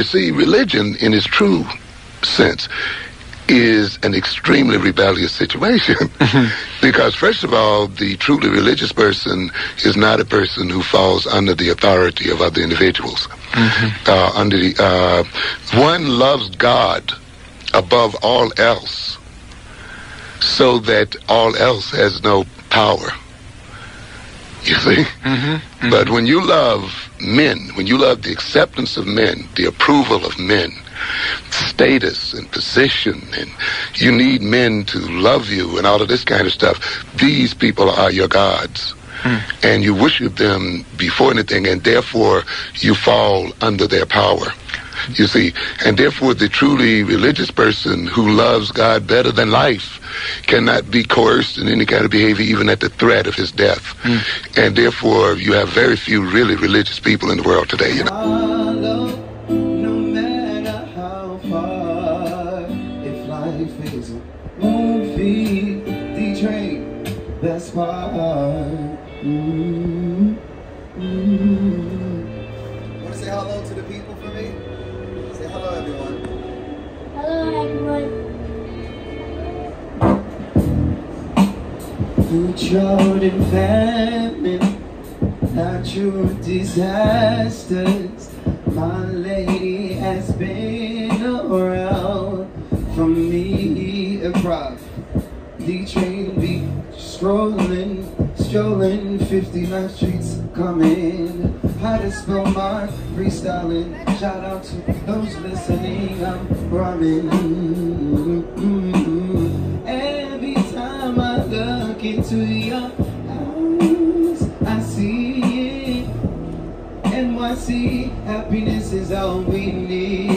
you see, religion in its true sense is an extremely rebellious situation. because, first of all, the truly religious person is not a person who falls under the authority of other individuals. Uh, under the, uh, one loves God above all else so that all else has no power. You see? Mm-hmm. Mm-hmm. But when you love men, when you love the acceptance of men, the approval of men, status and position, and you need men to love you and all of this kind of stuff, these people are your gods. Hmm. And you worship them before anything, and therefore you fall under their power. You see, and therefore the truly religious person who loves God better than life cannot be coerced in any kind of behavior, even at the threat of his death. Hmm. And therefore, you have very few really religious people in the world today. You know. follow no matter Through drought and famine, natural disasters, my lady has been around from me a. The train be strolling, strolling, 59 streets coming. How to spell my freestyling. Shout out to those listening. I'm rhyming. Mm-hmm. Look into your eyes, I see it. NYC, happiness is all we need.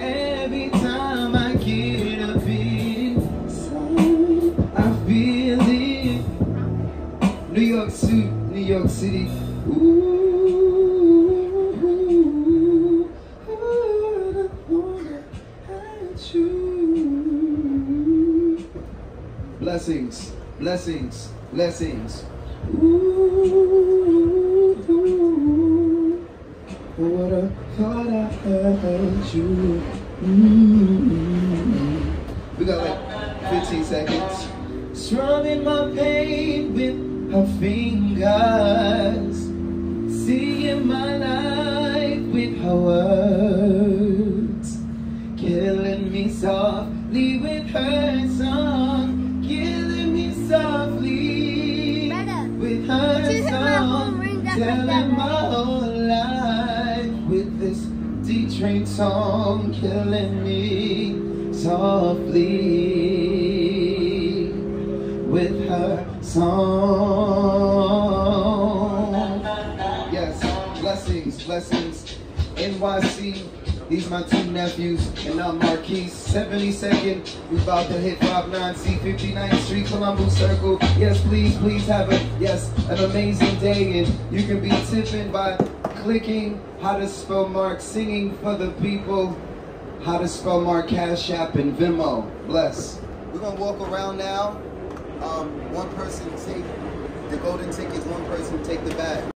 Every time I get a bit inside, I feel it. New York City, New York City. Ooh, Blessings, blessings, blessings. Ooh, what a thought I had you. Mm. We got like 15 seconds. Strumming my pain with her fingers. Seeing my life with her words. Telling my whole life with this D-Train song. Killing me softly with her song. Yes, blessings, blessings. NYC, these my two nephews, and I'm Marquise. 72nd, we about to hit 59C, 59th Street, Columbus Circle. Yes, please, please have a, yes, an amazing day, and you can be tipping by clicking how to spell Mark, singing for the people, how to spell Mark Cash App and Venmo. Bless. We're gonna walk around now. Um, one person take the golden tickets, one person take the bag.